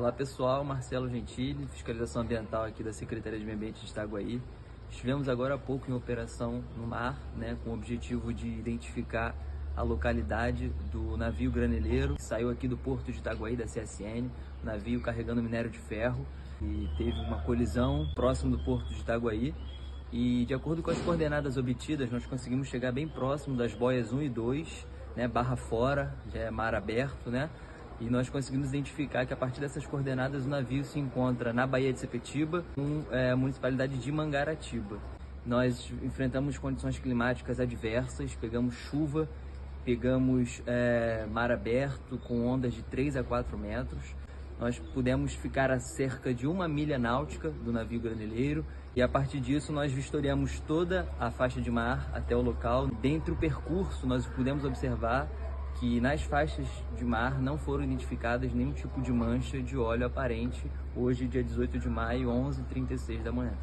Olá pessoal, Marcelo Gentili, fiscalização ambiental aqui da Secretaria de Meio Ambiente de Itaguaí. Estivemos agora há pouco em operação no mar, né, com o objetivo de identificar a localidade do navio graneleiro que saiu aqui do porto de Itaguaí, da CSN, navio carregando minério de ferro e teve uma colisão próximo do porto de Itaguaí. E de acordo com as coordenadas obtidas, nós conseguimos chegar bem próximo das boias 1 e 2, né, barra fora, já é mar aberto, né? E nós conseguimos identificar que a partir dessas coordenadas o navio se encontra na Baía de Sepetiba, com é, a municipalidade de Mangaratiba. Nós enfrentamos condições climáticas adversas, pegamos chuva, pegamos é, mar aberto com ondas de 3 a 4 metros. Nós pudemos ficar a cerca de uma milha náutica do navio graneleiro e a partir disso nós vistoriamos toda a faixa de mar até o local. Dentro do percurso nós pudemos observar que nas faixas de mar não foram identificadas nenhum tipo de mancha de óleo aparente, hoje, dia 18 de maio, 11h36 da manhã.